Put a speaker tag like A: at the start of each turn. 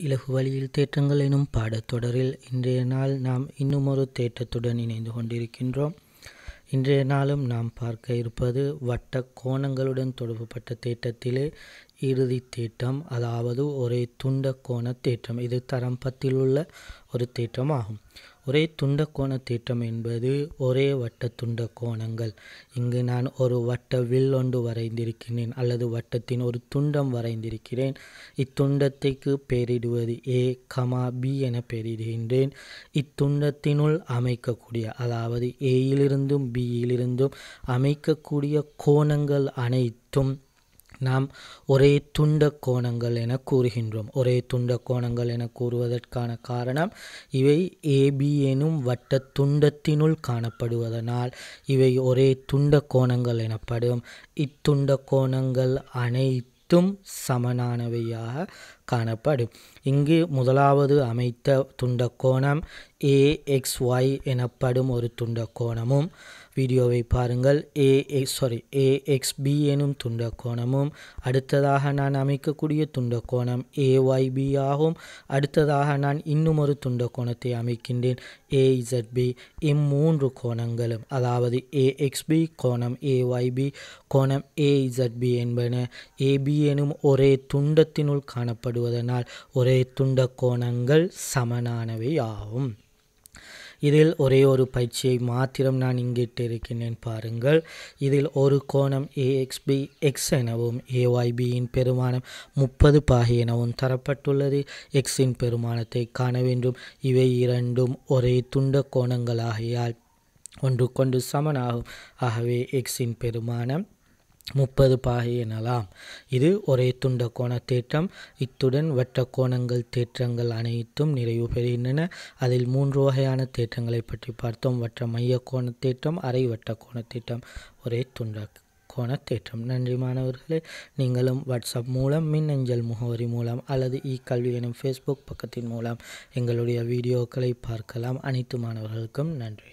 A: இலகு வழியில் தேற்றங்கள் எனும் பாடத்தொடரில் இன்றைய நாள் நாம் இன்னுமொரு தேற்றத்துடன் இணைந்து கொண்டிருக்கின்றோம். இன்றைய நாளும் நாம் பார்க்க இருப்பது வட்ட கோணங்களுடன் தொடர்புபட்ட தேற்றத்திலே இறுதி தேற்றம் அதாவது ஒரே துண்ட கோண தேற்றம். இது தரம் பத்தில் உள்ள ஒரு தேற்றம் ஆகும் ஒரே துண்ட கோண தேற்றம் என்பது ஒரே வட்ட துண்ட கோணங்கள் இங்கு நான் ஒரு வட்ட வில் ஒன்று வரைந்திருக்கிறேன் அல்லது வட்டத்தின் ஒரு துண்டம் வரைந்திருக்கிறேன். இத்துண்டத்திற்கு பெயரிடுவது ஏ கமா பி என பெயரிடுகின்றேன். இத்துண்டத்தினுள் அமைக்கக்கூடிய அதாவது ஏயிலிருந்தும் பியிலிருந்தும் அமைக்கக்கூடிய கோணங்கள் அனைத்தும் நாம் ஒரே துண்ட கோணங்கள் என கூறுகின்றோம். ஒரே துண்ட கோணங்கள் என கூறுவதற்கான காரணம் இவை ஏபி எனும் வட்ட துண்டத்தினுள் காணப்படுவதனால் இவை ஒரே துண்ட கோணங்கள் எனப்படும். இத்துண்ட கோணங்கள் அனைத்தும் சமனானவையாக காணப்படும். இங்கு முதலாவது அமைத்த துண்டக்கோணம் ஏஎக்ஸ்ஒய் எனப்படும் ஒரு துண்டக்கோணமும். வீடியோவை பாருங்கள். ஏ சாரி ஏஎக்ஸ்பி எனும் துண்டக்கோணமும். அடுத்ததாக நான் அமைக்கக்கூடிய துண்டக்கோணம் ஏஒய்பி ஆகும். அடுத்ததாக நான் இன்னும் ஒரு துண்டக்கோணத்தை அமைக்கின்றேன். ஏஇசட்பி இம்மூன்று கோணங்களும் அதாவது ஏஎக்ஸ்பி கோணம் ஏஒய்பி கோணம் ஏஇசட்பி என்பன ஏபி எனும் ஒரே துண்டத்தினுள் காணப்படுவதனால் ஒரே துண்ட கோணங்கள் சமனானவை ஆகும் இதில் ஒரே ஒரு பயிற்சியை மாத்திரம் நான் இங்கிட்டு இருக்கின்றேன் பாருங்கள் இதில் ஒரு கோணம் ஏஎக்ஸ்பி எக்ஸ் எனவும் ஏஒய்பியின் பெருமானம் முப்பது பாகை எனவும் தரப்பட்டுள்ளது. எக்ஸின் பெருமானத்தை காண வேண்டும். இவை இரண்டும் ஒரே துண்ட கோணங்களாகையால் ஒன்றுக்கொண்டு சமனாகும். ஆகவே எக்ஸின் பெருமானம் முப்பது பாகை எனலாம். இது ஒரே துண்ட கோண தேற்றம். இத்துடன் வட்ட கோணங்கள் தேற்றங்கள் அனைத்தும் நிறைவு பெறுகின்றன. அதில் மூன்று வகையான தேற்றங்களை பற்றி பார்த்தோம். வட்ட மைய கோண தேற்றம் அரை வட்ட கோண தேற்றம். ஒரே துண்ட கோண தேற்றம். நன்றி மாணவர்களே. நீங்களும் வாட்ஸ்அப் மூலம் மின்னஞ்சல் முகவரி மூலம் அல்லது இ கல்வி எனும் ஃபேஸ்புக் பக்கத்தின் மூலம் எங்களுடைய வீடியோக்களை பார்க்கலாம். அனைத்து மாணவர்களுக்கும் நன்றி.